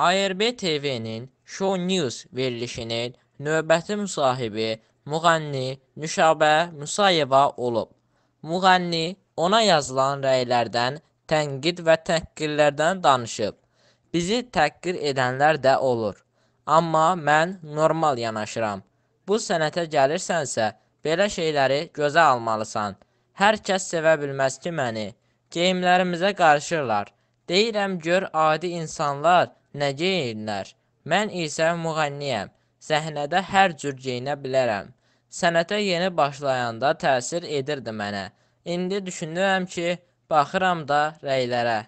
ARB TV-nin Show News verilişinin növbəti müsahibi müğənni Nüşabə Musayeva olub. Müğənni ona yazılan rəylərdən, tənqid və təhqirlərdən danışıb. Bizi təhqir edənlər də olur. Amma mən normal yanaşıram. Bu sənətə gəlirsənsə, belə şeyləri gözə almalısan. Hər kəs sevə bilməz ki məni. Geyimlərimizə qarışırlar. Deyirəm gör adi insanlar nə geyinirlər. Mən isə müğənniyəm. Səhnədə hər cür geyinə bilərəm. Sənətə yeni başlayanda təsir edirdi mənə. İndi düşünürəm ki, baxıram da rəylərə.